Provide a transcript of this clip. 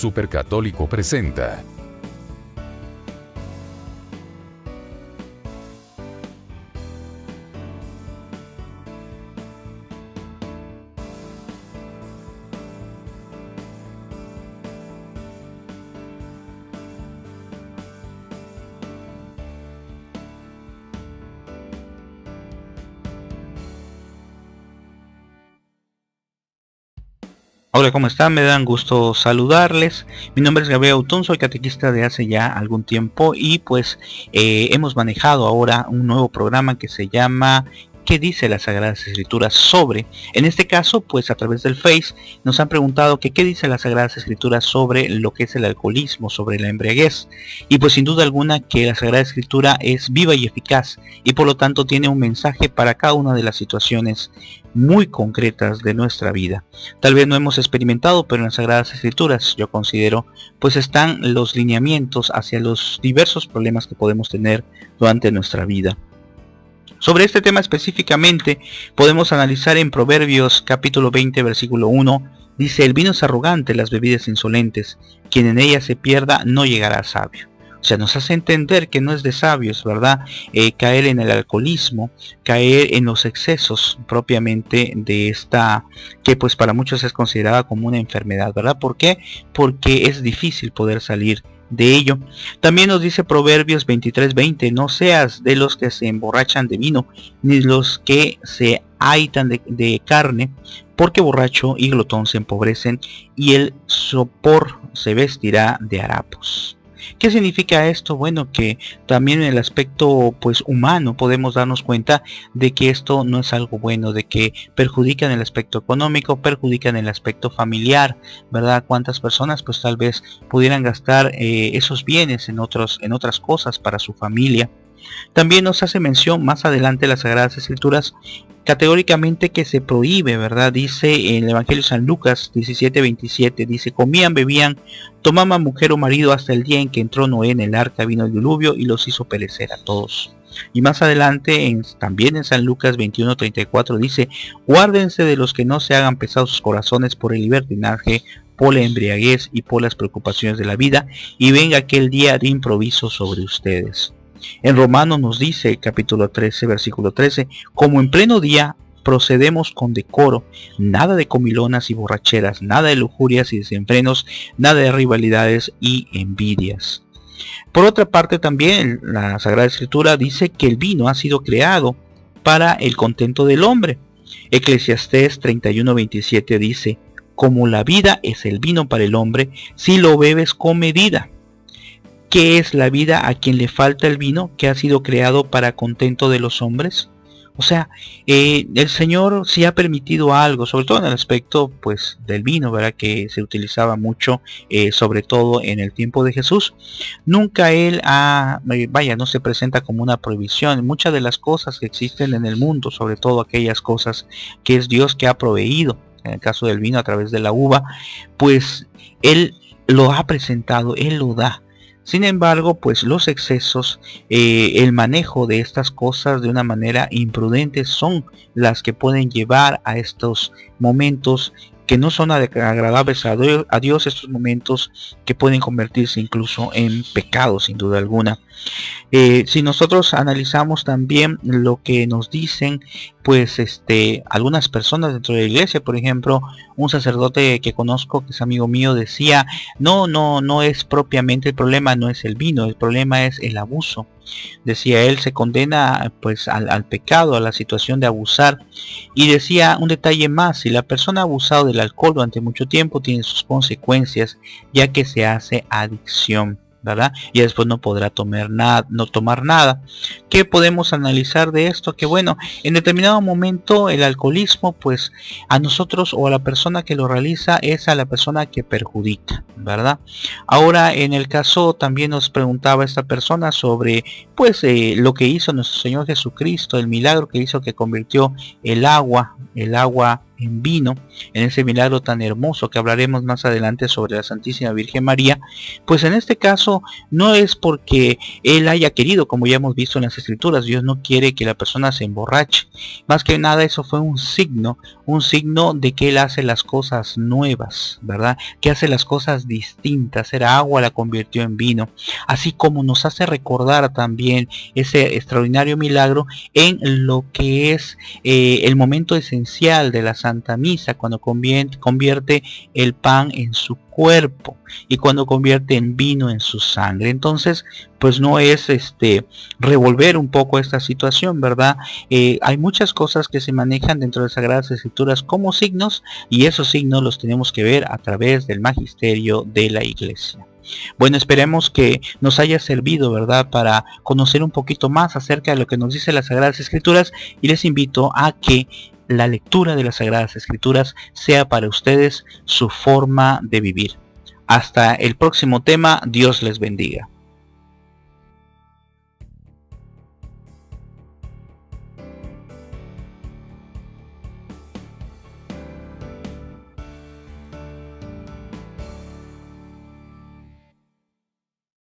Supercatólico presenta Hola, ¿cómo están? Me dan gusto saludarles. Mi nombre es Gabriel Autón, soy catequista de hace ya algún tiempo y pues eh, hemos manejado ahora un nuevo programa que se llama qué dice las Sagradas Escrituras sobre. En este caso, pues a través del Face nos han preguntado que qué dice las Sagradas Escrituras sobre lo que es el alcoholismo, sobre la embriaguez. Y pues sin duda alguna que la Sagrada Escritura es viva y eficaz y por lo tanto tiene un mensaje para cada una de las situaciones muy concretas de nuestra vida. Tal vez no hemos experimentado, pero en las Sagradas Escrituras yo considero pues están los lineamientos hacia los diversos problemas que podemos tener durante nuestra vida. Sobre este tema específicamente podemos analizar en Proverbios capítulo 20 versículo 1, dice, el vino es arrogante, las bebidas insolentes, quien en ella se pierda no llegará a sabio. O sea, nos hace entender que no es de sabios, ¿verdad? Eh, caer en el alcoholismo, caer en los excesos propiamente de esta, que pues para muchos es considerada como una enfermedad, ¿verdad? ¿Por qué? Porque es difícil poder salir de ello. También nos dice Proverbios 23:20, no seas de los que se emborrachan de vino, ni los que se aitan de, de, carne, porque borracho y glotón se empobrecen, y el sopor se vestirá de harapos. ¿Qué significa esto? Bueno, que también en el aspecto pues humano podemos darnos cuenta de que esto no es algo bueno, de que perjudica en el aspecto económico, perjudica en el aspecto familiar, ¿verdad? Cuántas personas pues tal vez pudieran gastar eh, esos bienes en otros en otras cosas para su familia. También nos hace mención más adelante las Sagradas Escrituras categóricamente que se prohíbe, ¿verdad? Dice en el Evangelio de San Lucas 17:27, dice, comían, bebían, tomaban mujer o marido hasta el día en que entró Noé en el arca, vino el diluvio y los hizo perecer a todos. Y más adelante, también en San Lucas 21:34 dice, guárdense de los que no se hagan pesados sus corazones por el libertinaje, por la embriaguez y por las preocupaciones de la vida, y venga aquel día de improviso sobre ustedes. En Romanos nos dice, capítulo 13, versículo 13, como en pleno día procedemos con decoro, nada de comilonas y borracheras, nada de lujurias y desenfrenos, nada de rivalidades y envidias. Por otra parte también la Sagrada Escritura dice que el vino ha sido creado para el contento del hombre. Eclesiastés 31:27 dice, como la vida es el vino para el hombre, si lo bebes con medida ¿Qué es la vida a quien le falta el vino que ha sido creado para contento de los hombres? O sea, eh, el Señor sí ha permitido algo, sobre todo en el aspecto pues del vino, ¿verdad? Que se utilizaba mucho, eh, sobre todo en el tiempo de Jesús. Nunca Él ha, eh, vaya, no se presenta como una prohibición. Muchas de las cosas que existen en el mundo, sobre todo aquellas cosas que es Dios que ha proveído, en el caso del vino a través de la uva, pues Él lo ha presentado, Él lo da. Sin embargo, pues los excesos, eh, el manejo de estas cosas de una manera imprudente son las que pueden llevar a estos momentos que no son agradables a Dios, estos momentos que pueden convertirse incluso en pecados sin duda alguna. Eh, si nosotros analizamos también lo que nos dicen, pues este, algunas personas dentro de la iglesia, por ejemplo, un sacerdote que conozco, que es amigo mío, decía, no, no, no es propiamente el problema, no es el vino, el problema es el abuso. Decía él, se condena pues al, al pecado, a la situación de abusar. Y decía un detalle más, si la persona ha abusado del alcohol durante mucho tiempo, tiene sus consecuencias, ya que se hace adicción. Y después no podrá tomar nada, no tomar nada. ¿Qué podemos analizar de esto? Que bueno, en determinado momento el alcoholismo, pues a nosotros o a la persona que lo realiza es a la persona que perjudica, ¿verdad? Ahora en el caso también nos preguntaba esta persona sobre, pues eh, lo que hizo nuestro Señor Jesucristo, el milagro que hizo que convirtió el agua el agua en vino, en ese milagro tan hermoso que hablaremos más adelante sobre la Santísima Virgen María, pues en este caso no es porque Él haya querido, como ya hemos visto en las escrituras, Dios no quiere que la persona se emborrache. Más que nada eso fue un signo, un signo de que Él hace las cosas nuevas, ¿verdad? Que hace las cosas distintas. Era agua, la convirtió en vino. Así como nos hace recordar también ese extraordinario milagro en lo que es eh, el momento esencial de la Santa Misa, cuando convierte el pan en su cuerpo y cuando convierte en vino en su sangre. Entonces, pues no es este revolver un poco esta situación, ¿verdad? Eh, hay muchas cosas que se manejan dentro de Sagradas Escrituras como signos y esos signos los tenemos que ver a través del magisterio de la iglesia. Bueno, esperemos que nos haya servido, ¿verdad?, para conocer un poquito más acerca de lo que nos dice las Sagradas Escrituras y les invito a que la lectura de las Sagradas Escrituras sea para ustedes su forma de vivir. Hasta el próximo tema, Dios les bendiga.